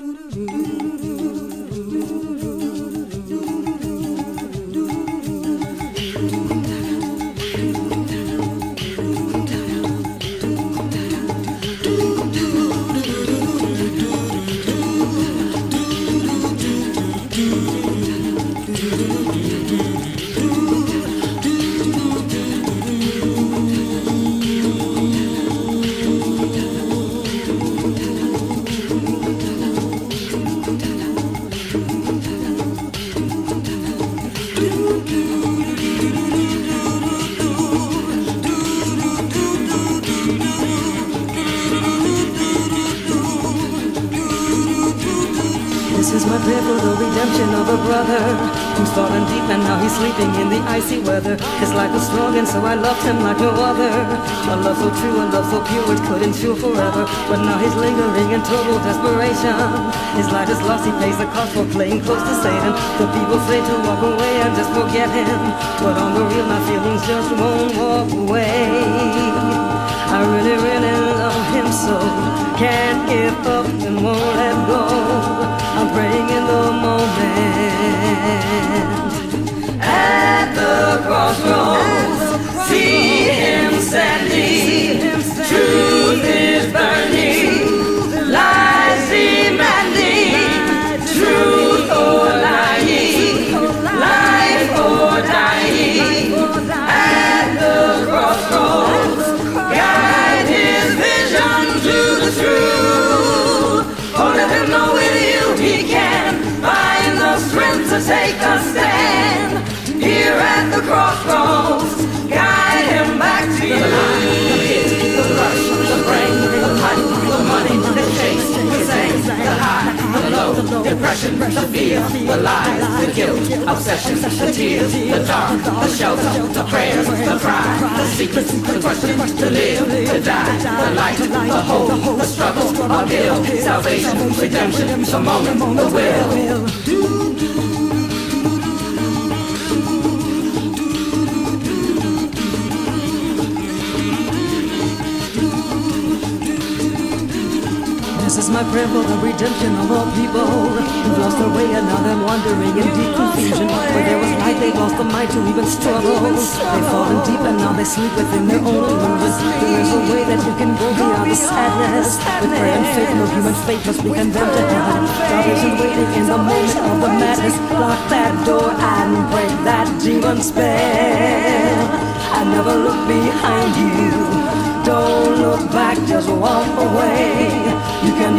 do do do do do do do do. This is my prayer for the redemption of a brother who's fallen deep and now he's sleeping in the icy weather. His life was strong and so I loved him like no other. A love so true and love so pure it could endure forever. But now he's lingering in total desperation. His life is lost, he pays the cost for playing close to Satan. The people say to walk away and just forget him. But on the real, my feelings just won't walk away. I really, really love him so. Can't the crossroads, guide him back to you. The rush, the brain, the money, the money, the chase, the same, the high, the low, depression, the fear, the lies, the guilt, obsession, the tears, the dark, the shelter, the prayers, the cry, the secrets, the questions, to live, to die, the light, the hope, the struggle, our guilt, salvation, redemption, the moment, the will. My prayer for the redemption of all people who've lost their way and now they're wandering in deep confusion. Where there was light, they lost the mind to even struggle. They've fallen deep and now they sleep within their own illusions. There is a way that you can go beyond the sadness. With prayer and faith, no human fate must be condemned to heaven. Isn't waiting in the moment of the madness. Lock that door and break that demon spell. I never look behind you. Don't look back, just walk away. You can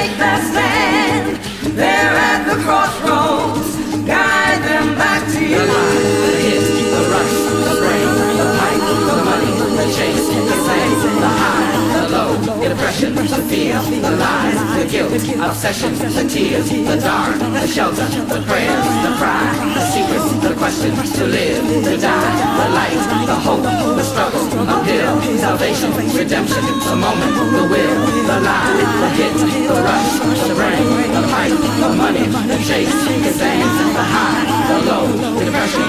take that stand. They're at the crossroads, guide them back to you. The hit, the rush, the brain, the pipe, the money, the chase, the the high, the low, the the fear, the lies, the guilt, obsession, the tears, the dark, the shelter, the the the secrets, the questions, to live, to die, the light, the hope, the struggle, uphill, salvation, redemption, the moment, the will, the lie, the hit, the rush, the brain, the pipe, the money, the chase, the sands, the high, the low, the pressure.